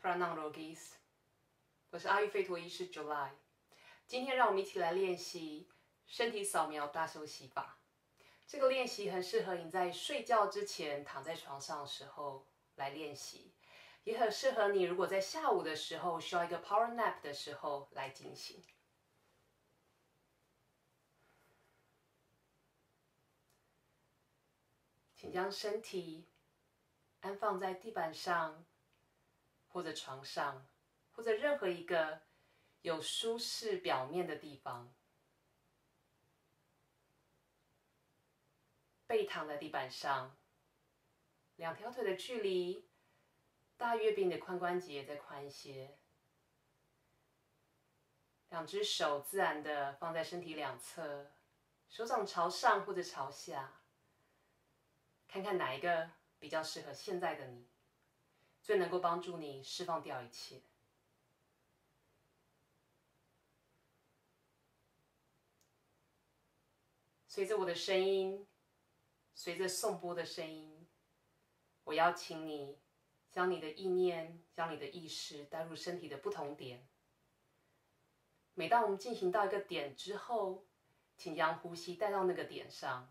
Pranam Rogis，我是阿育吠陀医师 July。今天让我们一起来练习身体扫描大休息法。这个练习很适合你在睡觉之前躺在床上的时候来练习，也很适合你如果在下午的时候需要一个 power nap 的时候来进行。请将身体安放在地板上，或者床上，或者任何一个有舒适表面的地方。背躺在地板上，两条腿的距离大约比你的髋关节再宽一些。两只手自然的放在身体两侧，手掌朝上或者朝下，看看哪一个比较适合现在的你，最能够帮助你释放掉一切。随着我的声音。随着颂钵的声音，我邀请你将你的意念、将你的意识带入身体的不同点。每当我们进行到一个点之后，请将呼吸带到那个点上，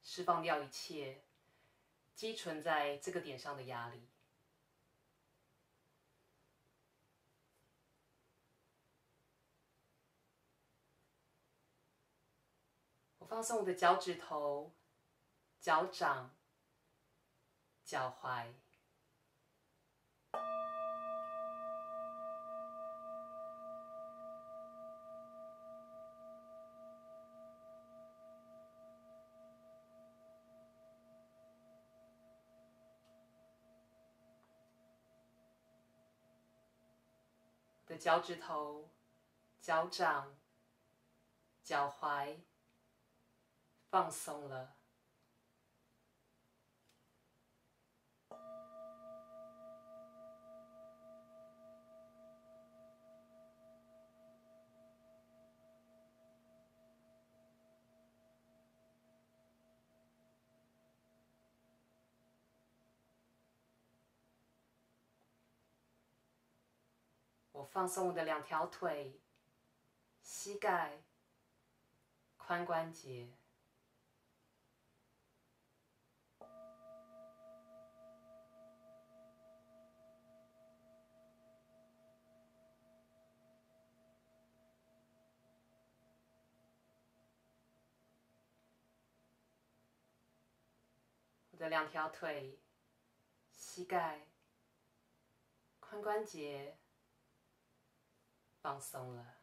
释放掉一切积存在这个点上的压力。放松我的脚趾头。脚掌、脚踝，的脚趾头、脚掌、脚踝放松了。我放松我的两条腿、膝盖、髋关节，我的两条腿、膝盖、髋关节。放松了。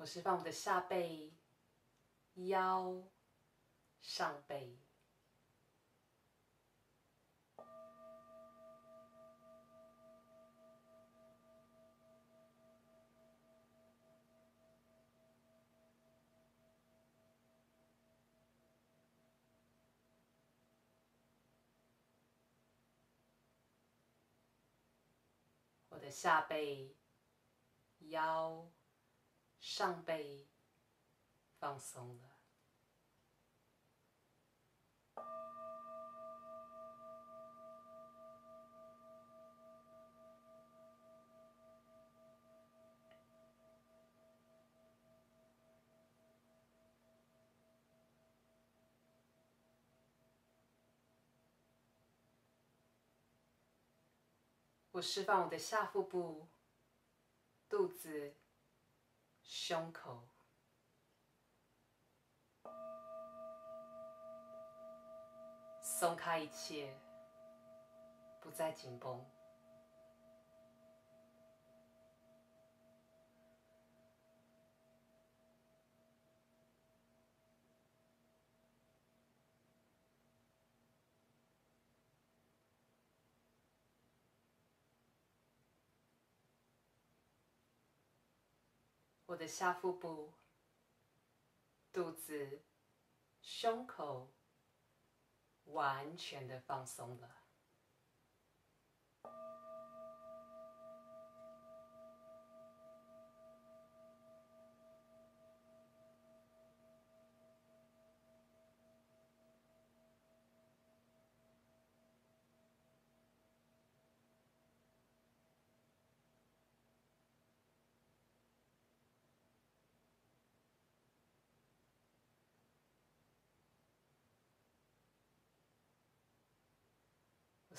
我释放我的下背、腰。上背，我的下背、腰、上背放松了。我释放我的下腹部、肚子、胸口，松开一切，不再紧绷。我的下腹部、肚子、胸口完全的放松了。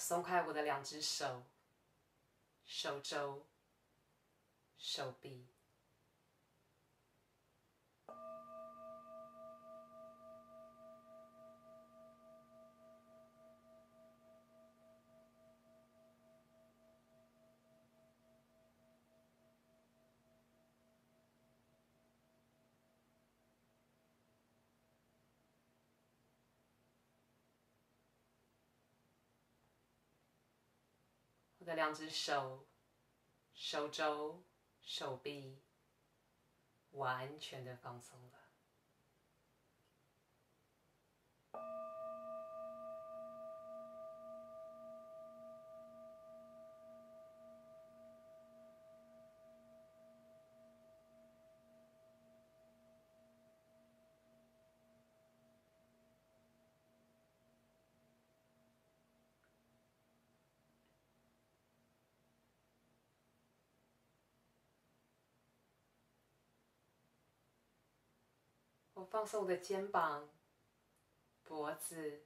松开我的两只手、手肘、手臂。的两只手、手肘、手臂完全的放松了。放松我的肩膀、脖子，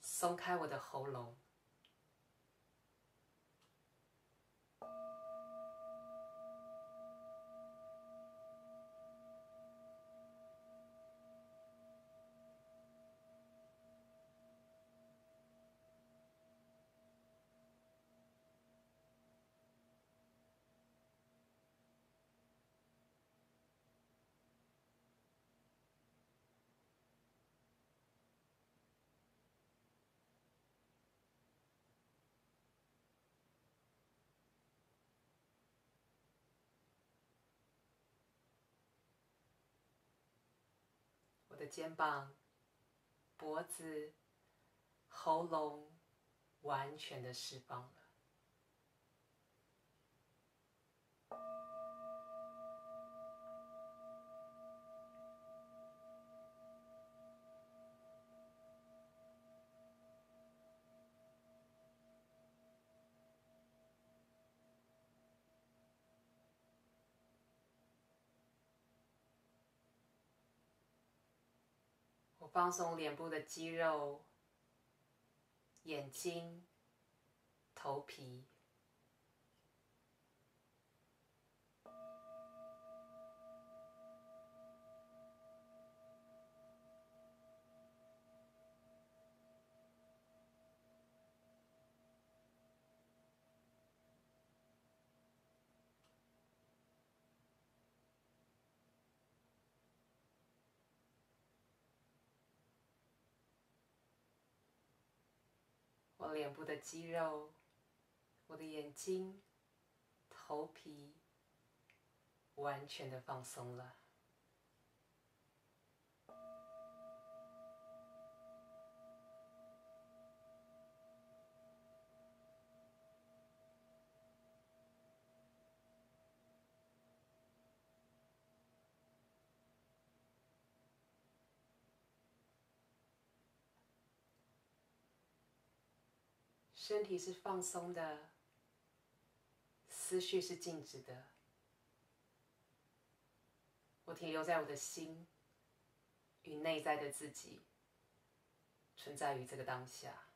松开我的喉咙。肩膀、脖子、喉咙完全的释放了。放松脸部的肌肉、眼睛、头皮。脸部的肌肉，我的眼睛、头皮，完全的放松了。身体是放松的，思绪是静止的。我停留在我的心与内在的自己，存在于这个当下。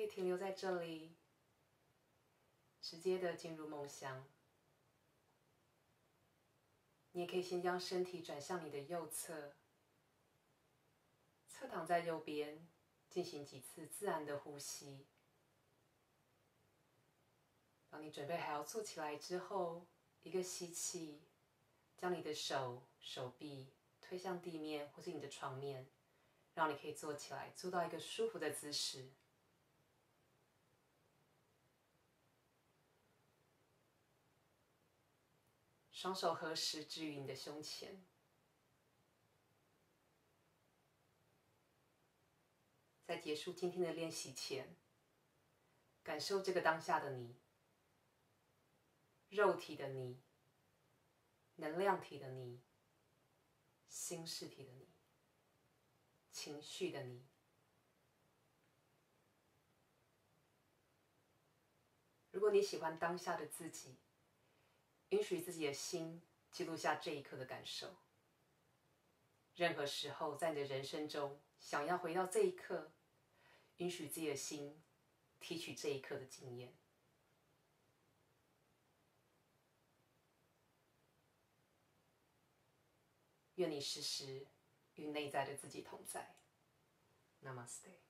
可以停留在这里，直接的进入梦乡。你也可以先将身体转向你的右侧，侧躺在右边，进行几次自然的呼吸。当你准备好要坐起来之后，一个吸气，将你的手手臂推向地面或是你的床面，让你可以坐起来，坐到一个舒服的姿势。双手合十置于你的胸前，在结束今天的练习前，感受这个当下的你，肉体的你，能量体的你，心事体的你，情绪的你。如果你喜欢当下的自己。允许自己的心记录下这一刻的感受。任何时候在你的人生中，想要回到这一刻，允许自己的心提取这一刻的经验。愿你时时与内在的自己同在。Namaste。